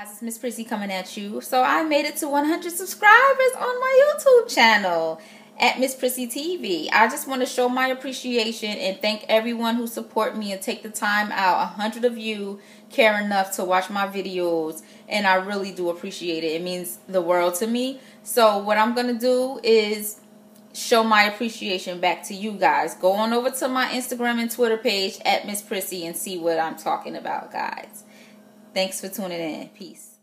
guys, it's Miss Prissy coming at you. So I made it to 100 subscribers on my YouTube channel at Miss Prissy TV. I just want to show my appreciation and thank everyone who support me and take the time out. A hundred of you care enough to watch my videos and I really do appreciate it. It means the world to me. So what I'm going to do is show my appreciation back to you guys. Go on over to my Instagram and Twitter page at Miss Prissy and see what I'm talking about, guys. Thanks for tuning in. Peace.